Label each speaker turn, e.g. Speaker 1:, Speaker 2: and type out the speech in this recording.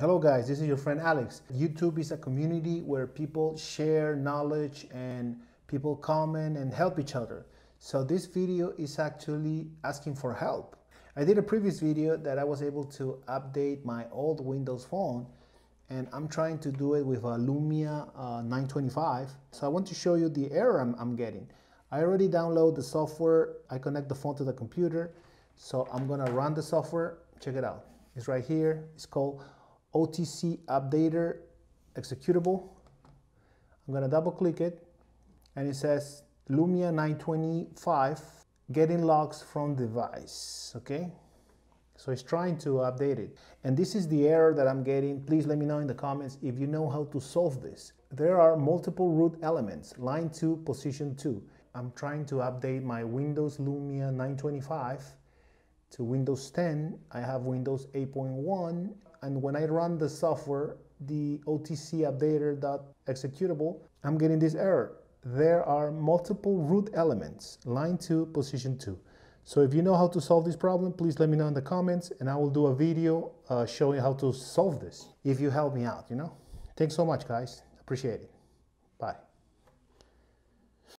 Speaker 1: Hello guys, this is your friend Alex. YouTube is a community where people share knowledge and people comment and help each other. So this video is actually asking for help. I did a previous video that I was able to update my old Windows phone and I'm trying to do it with a Lumia uh, 925. So I want to show you the error I'm, I'm getting. I already download the software, I connect the phone to the computer. So I'm gonna run the software, check it out. It's right here, it's called OTC Updater executable. I'm gonna double click it and it says Lumia 925 getting logs from device, okay? So it's trying to update it. And this is the error that I'm getting. Please let me know in the comments if you know how to solve this. There are multiple root elements, line 2, position 2. I'm trying to update my Windows Lumia 925 to Windows 10. I have Windows 8.1 and when I run the software, the OTC updater.executable, I'm getting this error. There are multiple root elements, line 2, position 2. So if you know how to solve this problem, please let me know in the comments and I will do a video uh, showing how to solve this if you help me out, you know? Thanks so much, guys. Appreciate it.